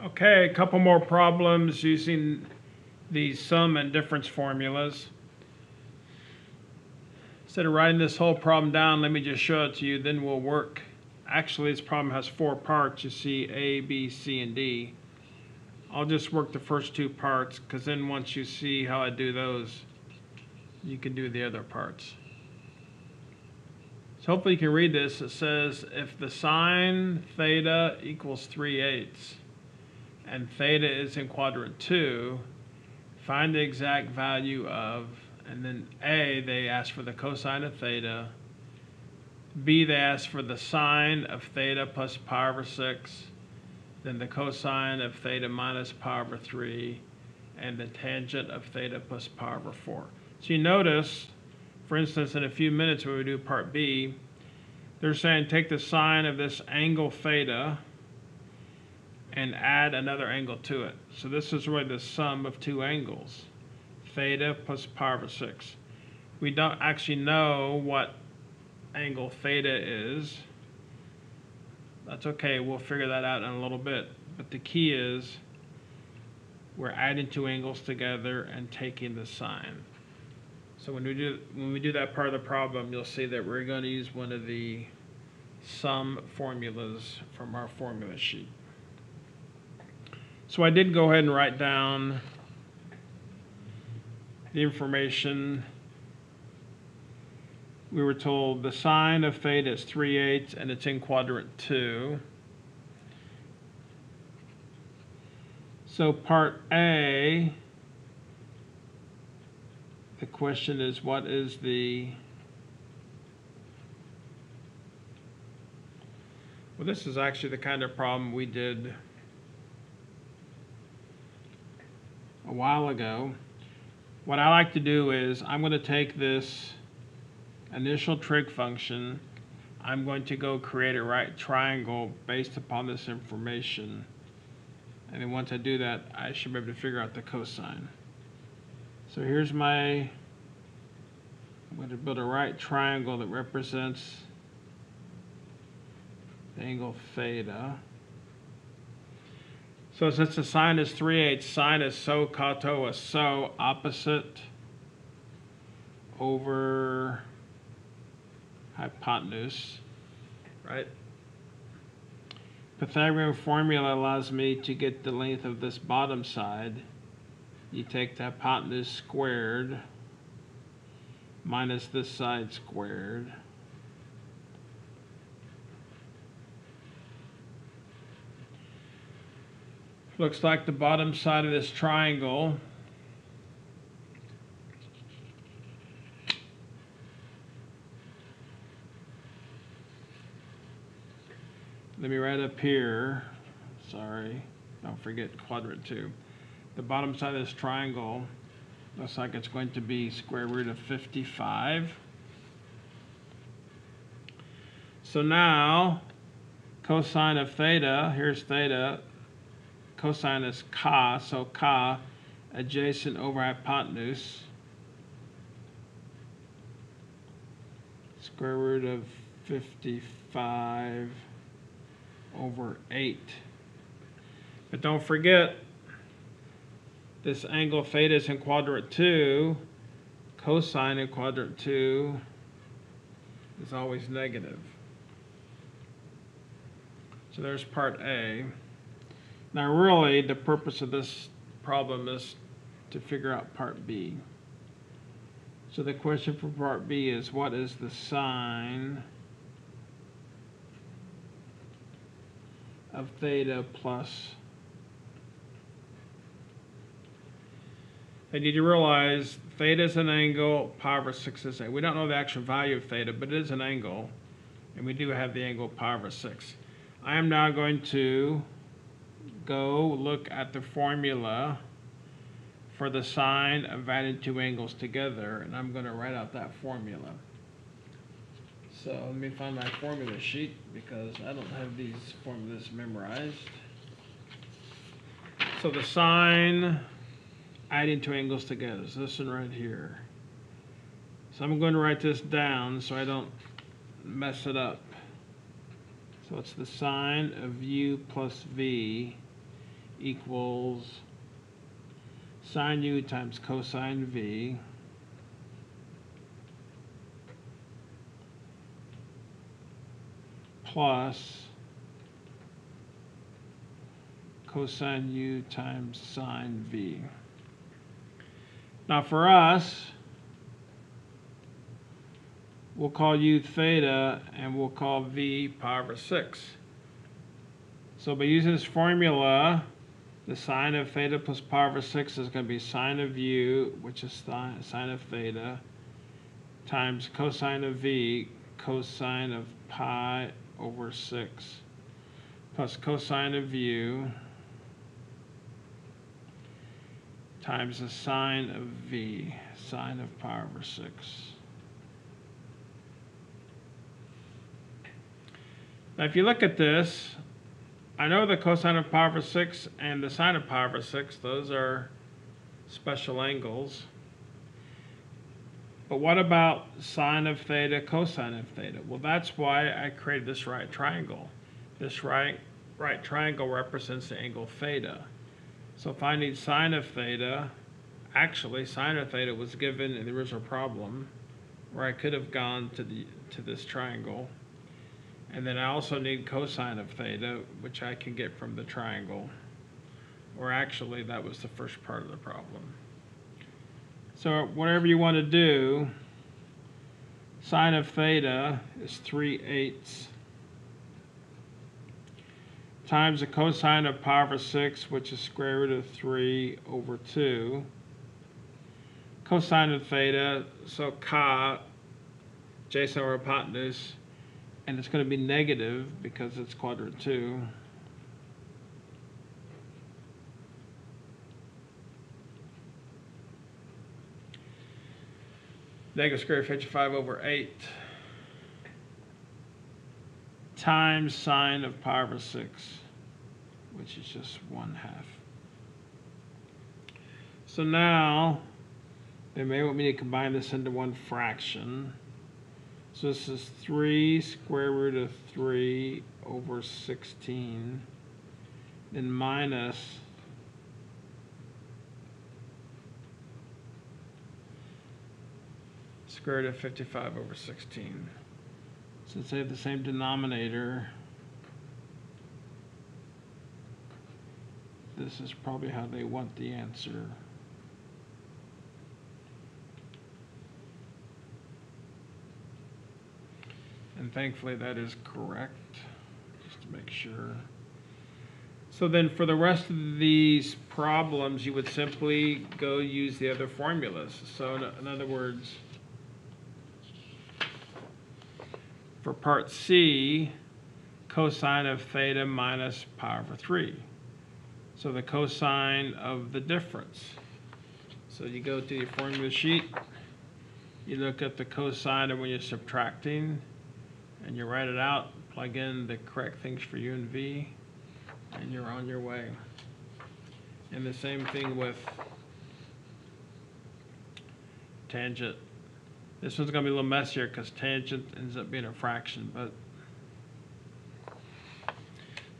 Okay, a couple more problems using the sum and difference formulas. Instead of writing this whole problem down, let me just show it to you, then we'll work. Actually, this problem has four parts. You see A, B, C, and D. I'll just work the first two parts, because then once you see how I do those, you can do the other parts. So hopefully you can read this. It says, if the sine theta equals 3 eighths, and theta is in quadrant 2, find the exact value of, and then A, they ask for the cosine of theta, B, they ask for the sine of theta plus pi over 6, then the cosine of theta minus pi over 3, and the tangent of theta plus pi over 4. So you notice, for instance, in a few minutes when we do part B, they're saying take the sine of this angle theta, and add another angle to it. So this is really the sum of two angles, theta plus pi over 6. We don't actually know what angle theta is. That's okay, we'll figure that out in a little bit. But the key is we're adding two angles together and taking the sine. So when we do when we do that part of the problem, you'll see that we're going to use one of the sum formulas from our formula sheet. So I did go ahead and write down the information. We were told the sine of theta is 3 eighths and it's in quadrant 2. So part A, the question is what is the Well, this is actually the kind of problem we did a while ago. What I like to do is I'm going to take this initial trig function, I'm going to go create a right triangle based upon this information. And then once I do that, I should be able to figure out the cosine. So here's my, I'm going to build a right triangle that represents the angle theta. So since the sine is 3 8 sine is so kato is so opposite over hypotenuse, right? Pythagorean formula allows me to get the length of this bottom side. You take the hypotenuse squared minus this side squared. Looks like the bottom side of this triangle let me write up here, sorry, don't forget quadrant two. The bottom side of this triangle looks like it's going to be square root of 55. So now, cosine of theta, here's theta, cosine is ka, so ka adjacent over hypotenuse. Square root of 55 over 8. But don't forget, this angle theta is in quadrant 2. Cosine in quadrant 2 is always negative. So there's part A. Now really, the purpose of this problem is to figure out part B. So the question for part B is what is the sine of theta plus I need to realize theta is an angle, pi over 6 is a. We don't know the actual value of theta, but it is an angle, and we do have the angle pi over 6. I am now going to go look at the formula for the sine of adding two angles together, and I'm going to write out that formula. So let me find my formula sheet because I don't have these formulas memorized. So the sine adding two angles together, so this one right here. So I'm going to write this down so I don't mess it up. So it's the sine of u plus v equals sine u times cosine v plus cosine u times sine v. Now for us, we'll call u theta and we'll call v pi over 6. So by using this formula, the sine of theta plus pi over 6 is going to be sine of u, which is sine of theta, times cosine of v, cosine of pi over 6, plus cosine of u, times the sine of v, sine of pi over 6. Now if you look at this, I know the cosine of pi over 6 and the sine of pi over 6, those are special angles. But what about sine of theta, cosine of theta? Well, that's why I created this right triangle. This right, right triangle represents the angle theta. So if I need sine of theta, actually sine of theta was given in the original problem where I could have gone to, the, to this triangle. And then I also need cosine of theta, which I can get from the triangle. Or actually, that was the first part of the problem. So whatever you want to do, sine of theta is 3 eighths times the cosine of pi over 6, which is square root of 3 over 2. Cosine of theta, so ca, adjacent over hypotenuse, and it's going to be negative because it's quadrant 2. Negative square root of 55 over 8 times sine of pi over 6, which is just 1 half. So now, they may want me to combine this into one fraction. So this is 3 square root of 3 over 16, then minus square root of 55 over 16. Since they have the same denominator, this is probably how they want the answer. And thankfully that is correct, just to make sure. So then for the rest of these problems, you would simply go use the other formulas. So in, in other words, for part C, cosine of theta minus pi over 3. So the cosine of the difference. So you go to your formula sheet, you look at the cosine of when you're subtracting, and you write it out, plug in the correct things for u and v, and you're on your way. And the same thing with tangent. This one's going to be a little messier because tangent ends up being a fraction, but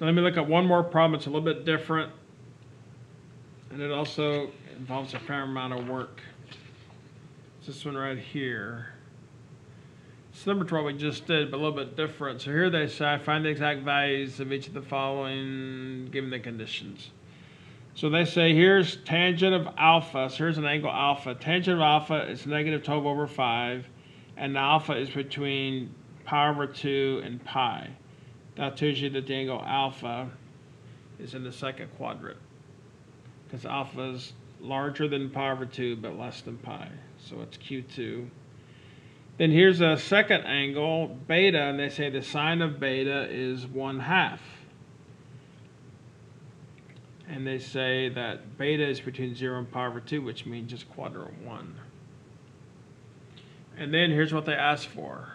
let me look at one more problem. It's a little bit different, and it also involves a fair amount of work. It's this one right here. Similar to what we just did, but a little bit different. So here they say, find the exact values of each of the following given the conditions. So they say here's tangent of alpha. So here's an angle alpha. Tangent of alpha is negative 12 over 5. And alpha is between pi over 2 and pi. That tells you that the angle alpha is in the second quadrant. Because alpha is larger than pi over 2 but less than pi. So it's Q2. Then here's a second angle, beta, and they say the sine of beta is 1 half. And they say that beta is between 0 and pi over 2, which means just quadrant 1. And then here's what they ask for.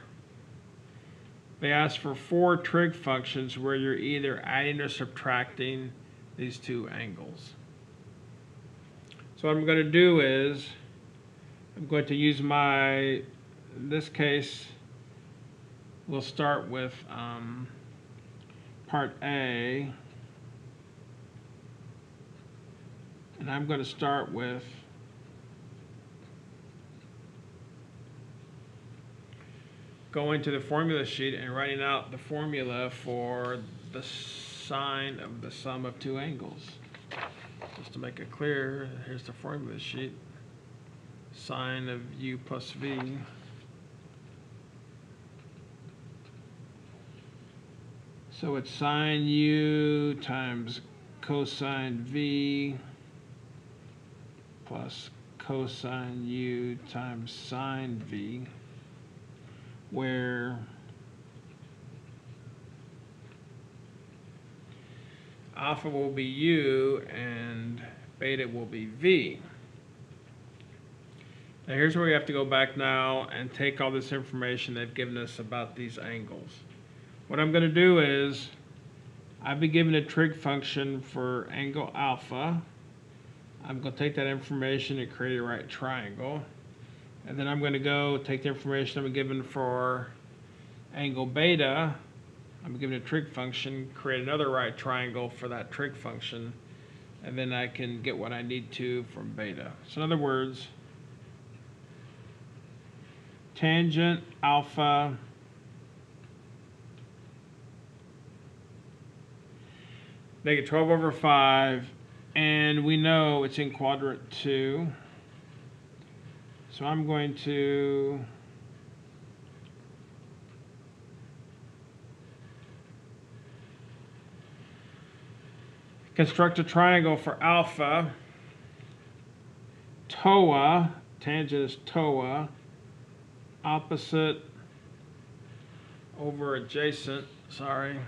They ask for four trig functions where you're either adding or subtracting these two angles. So what I'm going to do is I'm going to use my in this case, we'll start with um, part A. And I'm going to start with going to the formula sheet and writing out the formula for the sine of the sum of two angles. Just to make it clear, here's the formula sheet. Sine of u plus v. So it's sine u times cosine v plus cosine u times sine v, where alpha will be u and beta will be v. Now here's where we have to go back now and take all this information they've given us about these angles. What I'm going to do is, I've been given a trig function for angle alpha. I'm going to take that information and create a right triangle. And then I'm going to go take the information I'm given for angle beta. I'm given a trig function, create another right triangle for that trig function, and then I can get what I need to from beta. So in other words, tangent alpha negative 12 over 5 and we know it's in quadrant 2 so I'm going to construct a triangle for alpha TOA tangent is TOA opposite over adjacent sorry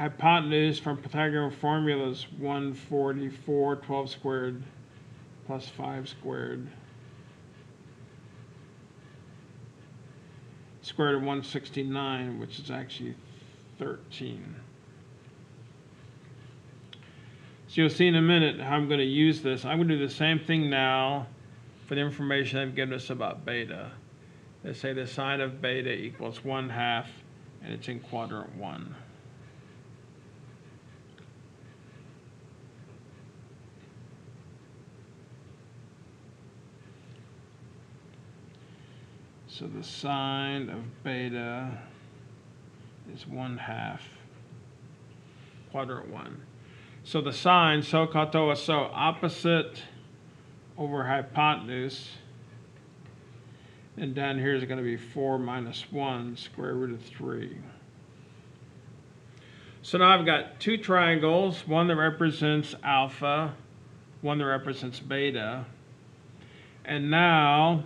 hypotenuse from Pythagorean formulas 144 12 squared plus 5 squared square root of 169 which is actually 13 so you'll see in a minute how I'm going to use this. I'm going to do the same thing now for the information they've given us about beta. They say the sine of beta equals 1 half and it's in quadrant 1 So the sine of beta is 1 half quadrant 1. So the sine, so katoa, so opposite over hypotenuse. And down here is going to be 4 minus 1 square root of 3. So now I've got two triangles, one that represents alpha, one that represents beta. And now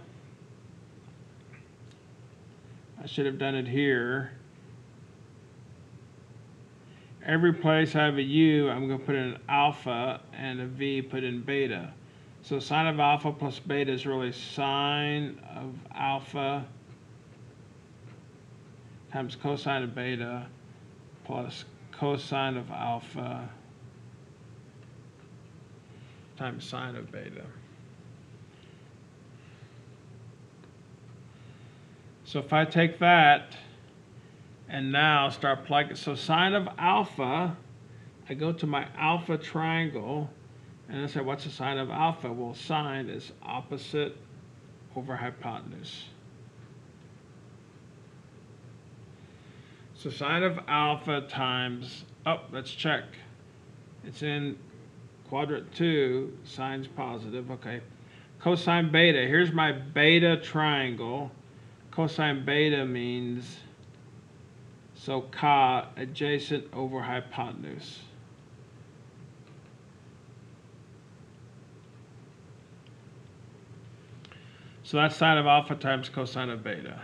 I should have done it here. Every place I have a U, I'm going to put in alpha and a V put in beta. So sine of alpha plus beta is really sine of alpha times cosine of beta plus cosine of alpha times sine of beta. So if I take that and now start plugging, so sine of alpha, I go to my alpha triangle and I say, what's the sine of alpha? Well, sine is opposite over hypotenuse. So sine of alpha times, oh, let's check. It's in quadrant two, sine's positive, okay. Cosine beta, here's my beta triangle cosine beta means so ka adjacent over hypotenuse. So that's sine of alpha times cosine of beta.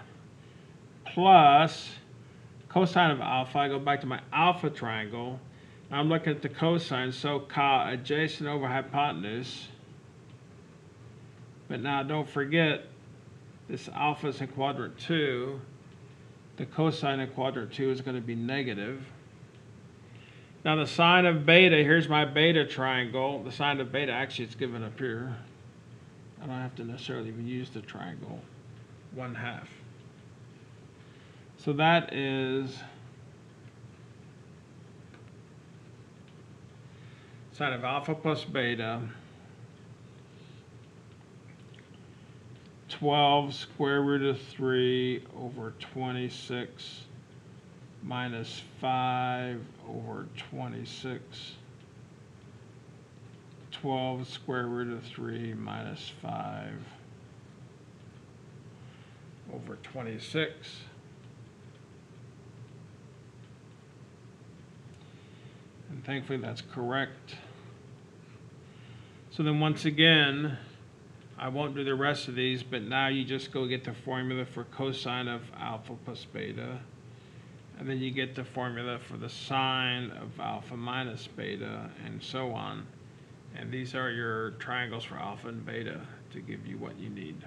Plus cosine of alpha, I go back to my alpha triangle. I'm looking at the cosine, so ka adjacent over hypotenuse. But now don't forget, this alpha is in quadrant 2. The cosine in quadrant 2 is going to be negative. Now the sine of beta, here's my beta triangle. The sine of beta, actually it's given up here. I don't have to necessarily even use the triangle. 1 half. So that is sine of alpha plus beta. Twelve square root of three over twenty-six minus five over twenty-six. Twelve square root of three minus five over twenty-six. And thankfully, that's correct. So then, once again, I won't do the rest of these, but now you just go get the formula for cosine of alpha plus beta. And then you get the formula for the sine of alpha minus beta, and so on. And these are your triangles for alpha and beta to give you what you need.